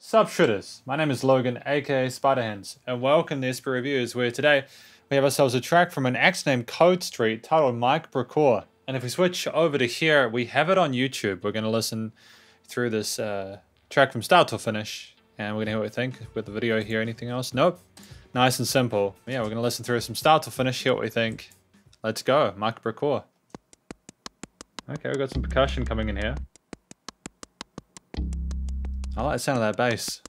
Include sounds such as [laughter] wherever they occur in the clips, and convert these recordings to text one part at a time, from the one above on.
Sup shooters, my name is Logan aka Spiderhands and welcome to SP Reviews where today we have ourselves a track from an act named Kode Street titled Mike Brokaw. And if we switch over to here, we have it on YouTube. We're going to listen through this uh, track from start to finish and we're going to hear what we think with the video here. Anything else? Nope. Nice and simple. Yeah, we're going to listen through some start to finish, hear what we think. Let's go, Mike Brokaw. Okay, we've got some percussion coming in here. I like the sound of that bass.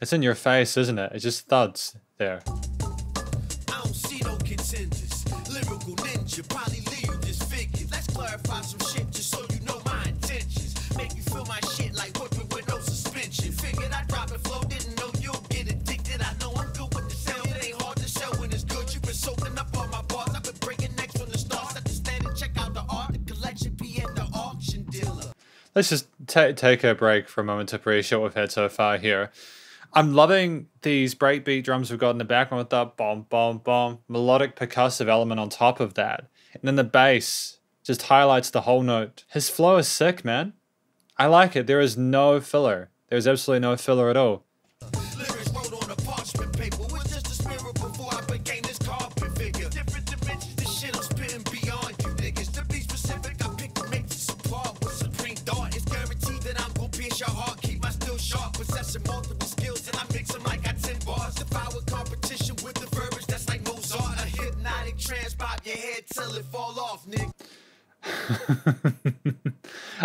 It's in your face, isn't it? It just thuds there. I don't see no contenders. Lyrical ninja, probably leave disfigured. Let's clarify some shit just so you know my intentions. Make you feel my shit like Let's just ta take a break for a moment to appreciate what we've had so far here. I'm loving these breakbeat drums we've got in the background with that bomb, bomb, bomb, melodic percussive element on top of that. And then the bass just highlights the whole note. His flow is sick, man. I like it. There is no filler. There's absolutely no filler at all.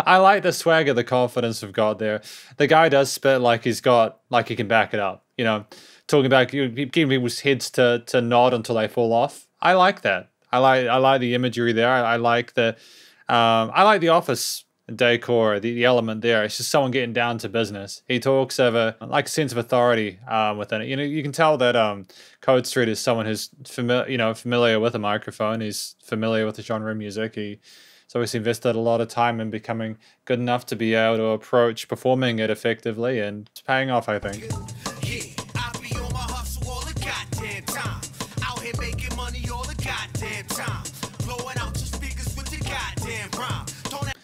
I like the swagger, the confidence we've got there. The guy does spit like he's got, like he can back it up. You know, talking about giving people's heads to to nod until they fall off. I like that. I like I like the imagery there. I, I like the um, I like the office decor, the, the element there. It's just someone getting down to business. He talks of a like a sense of authority um, within it. You know, you can tell that um, Kode Street is someone who's familiar, you know, familiar with a microphone. He's familiar with the genre of music. He so he's invested a lot of time in becoming good enough to be able to approach performing it effectively, and it's paying off, I think. Yeah, I be on my hustle all the goddamn time. Out here making money all the goddamn time. Blowing out your speakers with the goddamn rhyme. Don't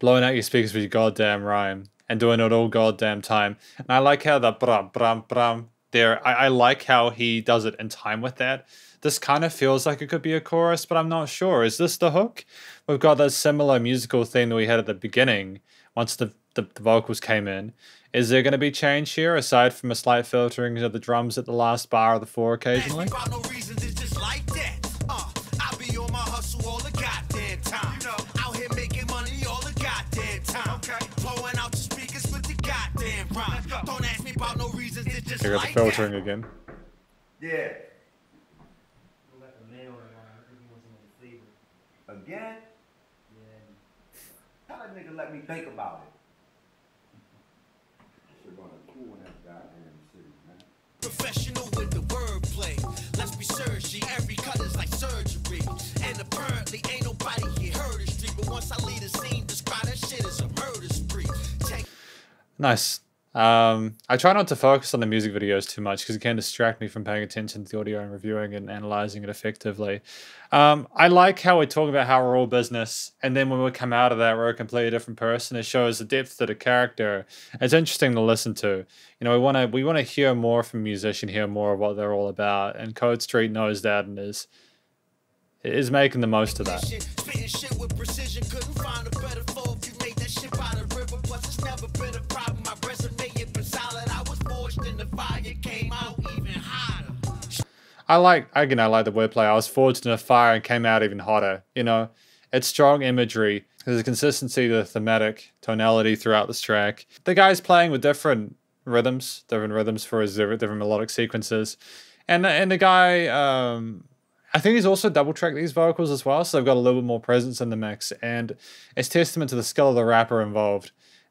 Blowing out your speakers with your goddamn rhyme and doing it all goddamn time. And I like how the bram bram bram there. I, I like how he does it in time with that. This kind of feels like it could be a chorus, but I'm not sure. Is this the hook? We've got that similar musical theme that we had at the beginning once the, the, the vocals came in. Is there going to be change here aside from a slight filtering of the drums at the last bar of the four occasionally? ask me about no reasons, it's just like that. Uh, I be on my hustle all the goddamn time. You know, out here making money all the goddamn Again? Yeah. How that nigga let me think about it? Shit run a cool in that goddamn city, man. Professional with the wordplay. Let's be surgery. Every cut is like surgery. And apparently ain't nobody here heard the street. But once I leave the scene, describe that shit as a murder spree. Take Nice. Um, I try not to focus on the music videos too much because it can distract me from paying attention to the audio and reviewing and analyzing it effectively. Um, I like how we talk about how we're all business, and then when we come out of that, we're a completely different person. It shows the depth to the character. It's interesting to listen to. You know, we want to we want to hear more from musician, hear more of what they're all about, and Kode Street knows that and is is making the most of that. shit, the fire, came out even hotter. I like again. I like the wordplay. I was forged in a fire and came out even hotter. You know, it's strong imagery. There's a consistency to the thematic tonality throughout this track. The guy's playing with different rhythms, different rhythms for his different melodic sequences, and and the guy. Um, I think he's also double tracked these vocals as well, so they've got a little bit more presence in the mix, and it's testament to the skill of the rapper involved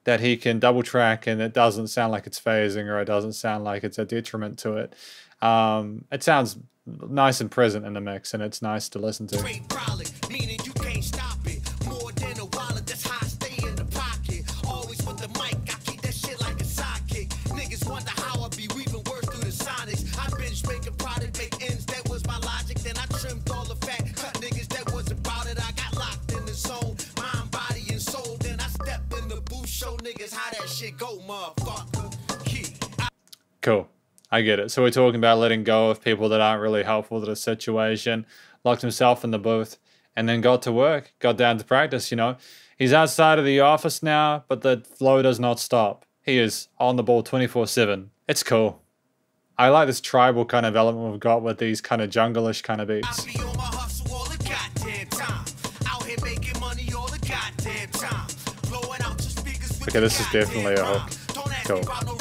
that he can double track and it doesn't sound like it's phasing or it doesn't sound like it's a detriment to it. Um, it sounds nice and present in the mix, and it's nice to listen to. Cool. I get it. So we're talking about letting go of people that aren't really helpful to the situation. Locked himself in the booth and then got to work, got down to practice, you know. He's outside of the office now, but the flow does not stop. He is on the ball 24 7. It's cool. I like this tribal kind of element we've got with these kind of jungle-ish kind of beats. be on my hustle all the goddamn time. Out here making money all the goddamn time. Blowing out your speakers with Okay, this is definitely a hook. rhyme. Don't ask Cool.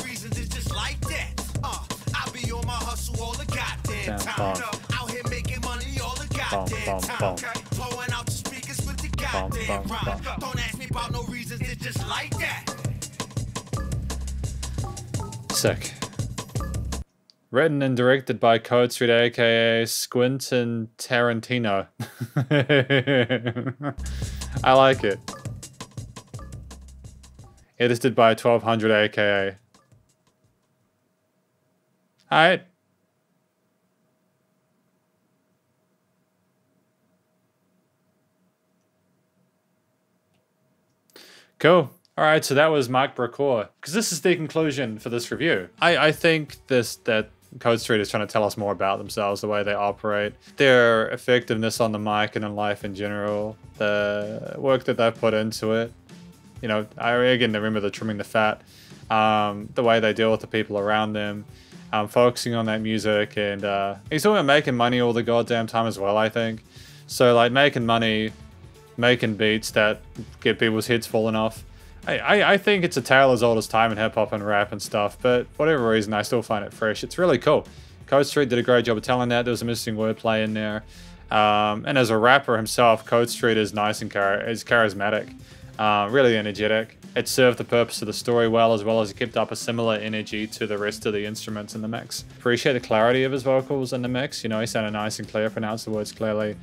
Damn, Out here making money all the goddamn time. Blowing out your speakers with the goddamn rhyme. Don't ask me about no reasons, it's just like that. Sick. Written and directed by Kode Street, aka Squintin Tarantino. [laughs] I like it. Edited by 1200 aka. Alright. Cool. All right, so that was Mark Brokaw. Because this is the conclusion for this review. I, I think this that Kode Street is trying to tell us more about themselves, the way they operate, their effectiveness on the mic and in life in general, the work that they've put into it. You know, I again remember the trimming the fat, um, the way they deal with the people around them, um, focusing on that music, and uh, he's talking about making money all the goddamn time as well. I think so, like making money making beats that get people's heads falling off. I, I, I think it's a tale as old as time in hip hop and rap and stuff, but whatever reason, I still find it fresh. It's really cool. Kode Street did a great job of telling that. There was some interesting wordplay in there. Um, and as a rapper himself, Kode Street is nice and char- is charismatic, uh, really energetic. It served the purpose of the story well, as well as it kept up a similar energy to the rest of the instruments in the mix. Appreciate the clarity of his vocals in the mix. You know, he sounded nice and clear, pronounced the words clearly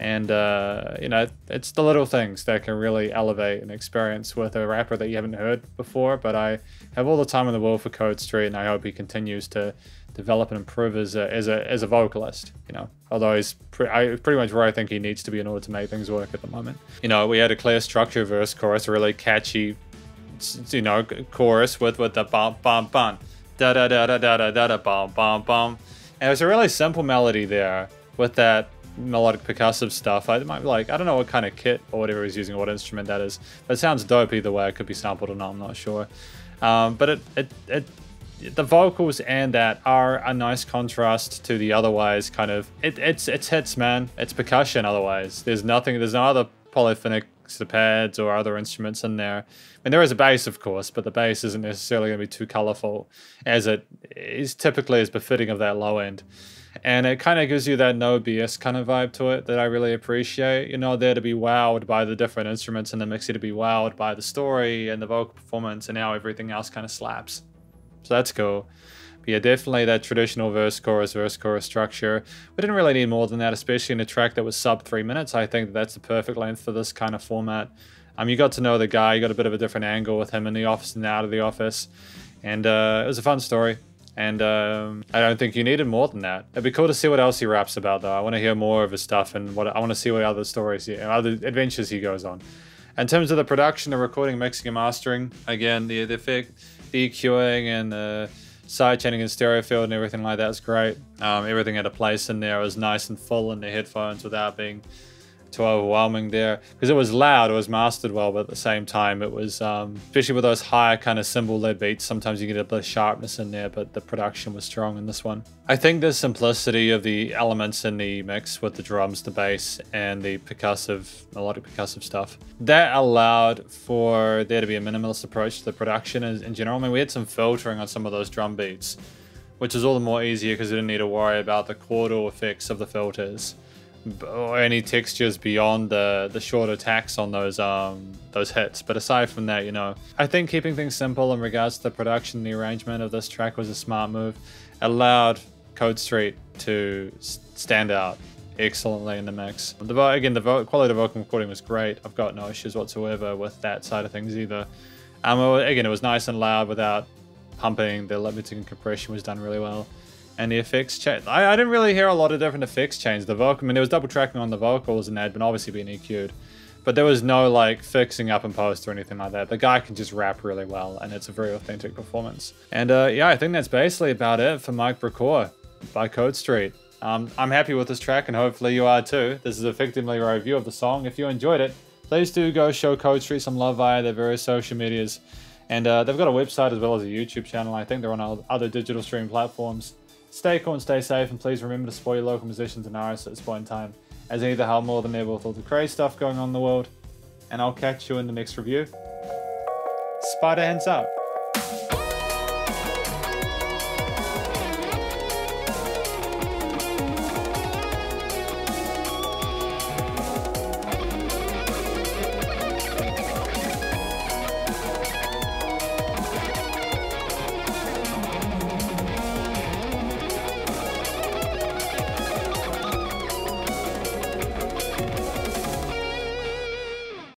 and uh, you know it's the little things that can really elevate an experience with a rapper that you haven't heard before. But i have all the time in the world for kode street and i hope he continues to develop and improve as a, as a, as a vocalist you know. Although he's pre- I, pretty much where i think he needs to be in order to make things work at the moment. You know we had a clear structure verse chorus a really catchy you know chorus with with the bum bum bum. Da da da da da da da da bum bum bum. And it was a really simple melody there with that melodic percussive stuff. I might like, I don't know what kind of kit or whatever he's using, what instrument that is. But it sounds dope either way. It could be sampled or not, I'm not sure. Um, but it, it, it, the vocals and that are a nice contrast to the otherwise kind of, it, it's, it's hits, man. It's percussion otherwise. There's nothing, there's no other polyphonic pads or other instruments in there. I mean, there is a bass, of course, but the bass isn't necessarily going to be too colorful as it is typically as befitting of that low end and it kind of gives you that no BS kind of vibe to it that I really appreciate. You're not there to be wowed by the different instruments in the mix, you're to be wowed by the story and the vocal performance, and now everything else kind of slaps. So that's cool. But yeah, definitely that traditional verse chorus verse chorus structure. We didn't really need more than that, especially in a track that was sub three minutes. I think that's the perfect length for this kind of format. Um, you got to know the guy, you got a bit of a different angle with him in the office and out of the office, and uh, it was a fun story. And um, I don't think you needed more than that. It'd be cool to see what else he raps about, though. I want to hear more of his stuff, and what I want to see what other stories, he, other adventures he goes on. In terms of the production, the recording, mixing, and mastering, again, the, the effect, the EQing, and the sidechaining and stereo field and everything like that is great. Um, everything had a place in there. It was nice and full in the headphones without being too overwhelming there. Because it was loud it was mastered well but at the same time it was um, especially with those higher kind of cymbal led beats sometimes you get a bit of sharpness in there but the production was strong in this one. I think the simplicity of the elements in the mix with the drums the bass and the percussive melodic percussive stuff that allowed for there to be a minimalist approach to the production in, general. I mean we had some filtering on some of those drum beats which is all the more easier because we didn't need to worry about the chordal effects of the filters or any textures beyond the the short attacks on those um those hits. But aside from that, you know, I think keeping things simple in regards to the production, the arrangement of this track was a smart move. Allowed Kode Street to stand out excellently in the mix. The again, the quality of the vocal recording was great. I've got no issues whatsoever with that side of things either. Um, again, it was nice and loud without pumping. The limiting compression was done really well. And the effects change. I, I didn't really hear a lot of different effects change. The vocal, I mean, there was double tracking on the vocals and had been obviously being EQ'd. but there was no like fixing up in post or anything like that. The guy can just rap really well, and it's a very authentic performance. And uh, yeah, I think that's basically about it for Mike Brokaw by Kode Street. Um, I'm happy with this track, and hopefully you are too. This is effectively a review of the song. If you enjoyed it, please do go show Kode Street some love via their various social medias. And uh, they've got a website as well as a YouTube channel. I think they're on other digital streaming platforms. Stay cool and stay safe, and please remember to support your local musicians and artists at this point in time, as they either help more than ever with all the crazy stuff going on in the world. And I'll catch you in the next review. Spiderhands up.